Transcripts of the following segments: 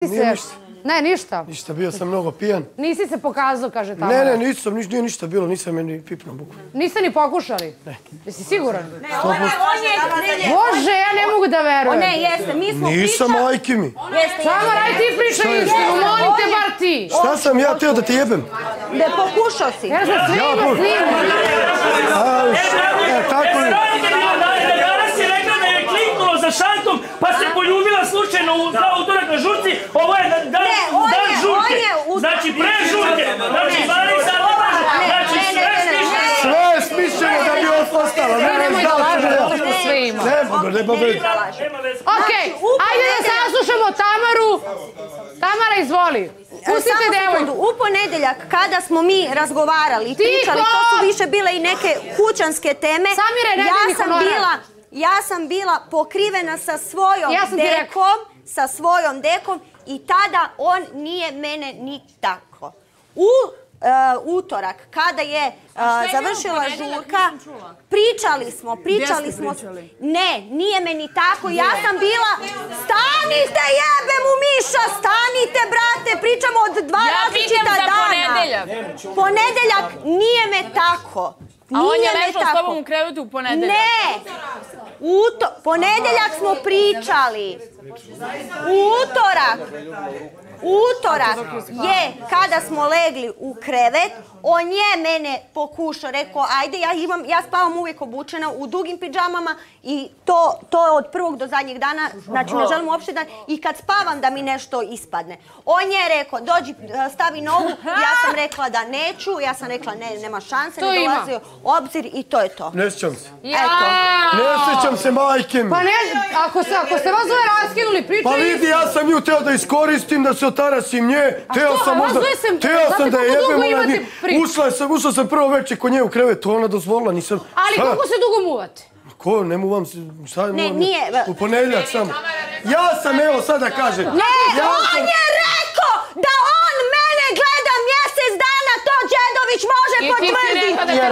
Nije ništa. Ne, ništa. Ništa, bio sam mnogo pijan. Nisi se pokazao, kaže tamo. Ne, ne, nisam, niš, nije ništa bilo, nisam je ni pipnuo bukvalno. Niste ni pokušali? Ne. Jesi siguran? On je, ne, ne, Bože, ja ne mogu da o verujem. ne, jeste, mi smo Nisam, pričali- majke mi. Jeste, Samo raj ti pričaj istinu, molim te bar ti. Šta sam ja teo da te jebem? Da je pokušao si. Sam Ja ima bu- snimno. A, e, tako je. Danas je rekla da je kliknulo za šantom, pa se slučajno u za utorak na žurci. Ovo je dan, dan, Ne, on dan je- žurke. on je u- Znači pre žurke. Znači 12 sati žurke. Znači ne, sve smišljeno. Sve je smišljeno da bi ovo ostala. Ne, da znam lažeš, ja. zato što sve ima. Ne, Boga, ne, Boga. Nema veze. Okej, Znači, u ajde da saslušamo Tamaru. Tamara, izvoli. Pustite devojku. u ponedeljak kada smo mi razgovarali, pričali, to su više bile i neke kućanske teme. Samire, ne ja sam bila ja sam bila pokrivena sa svojom Ja sam dekom, sa svojom dekom i tada on nije mene ni tako. U e, utorak, kada je e, završila žurka, pričali smo, pričali smo. Ne, nije meni tako. Ja sam bila, stanite jebem u miša, stanite brate, pričamo od dva Ja različita dana. ponedeljak. Ponedeljak nije me tako. A on je ležao s tobom u krevetu u ponedeljak. Ne! Uto, ponedeljak smo pričali. Utorak. Utorak je kada smo legli u krevet, on je mene pokušao, rekao ajde ja imam, ja spavam uvijek obučena u dugim pidžamama i to, to je od prvog do zadnjeg dana, znači ne želim uopšte da, i kad spavam da mi nešto ispadne. On je rekao dođi stavi nogu, ja sam rekla da neću, ja sam rekla ne, nema šanse, To ne ima. dolazi u obzir i to je to. Ne sjećam se. Ja. Ne sjećam se, majke mi. Pa ne, ako se, ako se vas dvoje raskinuli, pričaj Pa vidi, ja sam nju teo da iskoristim, da se otarasim nje. Teo što, sam možda... sam- Teo znate sam da je koliko dugo jebem, ona priču? Ušla sam, ušao sam prvo večer kod nje u krevet, to ona dozvolila, nisam... Ali Šta? koliko se dugo muvate? Ko, ne mu vam se... Šta Ne, muvam? nije, ba- U ponedjeljak samo. Ja sam, evo, sad da kažem. Ne, ja on sam... je rekao da on mene gleda mjesec dana, to Đedović može I ti si potvrditi. Nije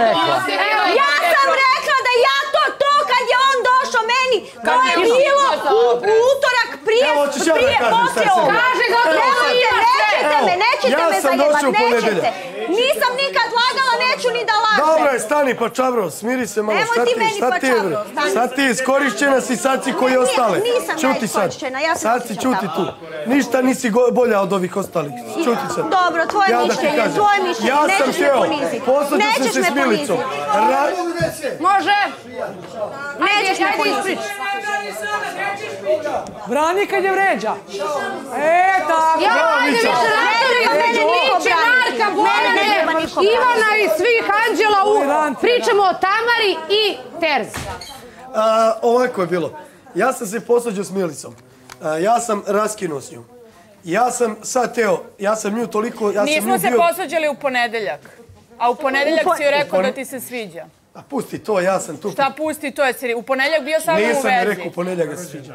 ja sam rekla da ja to to kad je on došao meni, to je bilo u utorak prije, Evo, ja da kažem poslije Nemojte, ima sve. nećete me, nećete ja me nećete. Nisam nikad lagala, neću ni da lažem. Dobro je, stani pa čabro, smiri se malo, Nemoj šta ti ti, meni šta pa ti. Sad ti iskorišćena si, sad si koji ostale. nisam ja Čuti sad. iskorišćena, ja se Sad ne si čuti tu. Ništa nisi bolja od ovih ostalih. Čuti sad. Dobro, tvoje Ja mišljenje, tvoje mišljenje, Ja sam nećeš me htio, poniziti. posvađao sam Nećeš se me s Milicom. Može? Nećeš me poniziti. Brani kad je vređa. E, tako. Ja, ajde više Ne Marka, Mene ne treba Bojane, niko Ivana i svih anđela u... Pričamo o Tamari i Terzi. A, ovako je bilo. Ja sam se posvađao s Milicom. A, ja sam raskinuo s njom. Ja sam sad teo, ja sam nju toliko, ja sam Nismo se bio... posvađali u ponedeljak. A u ponedeljak U po- si joj rekao da ti se sviđa. A pusti to, ja sam tu. Šta pusti, to je seri. U ponedeljak bio samo u Nisam vezi. rekao ponedjeljak ga se sviđa.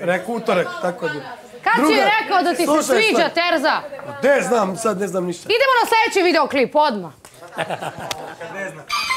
Rekao utorak, tako je bilo. Kad si Druga- rekao da ti se sviđa sad. Terza? Ne znam, sad ne znam ništa. Idemo na sljedeći videoklip, odmah.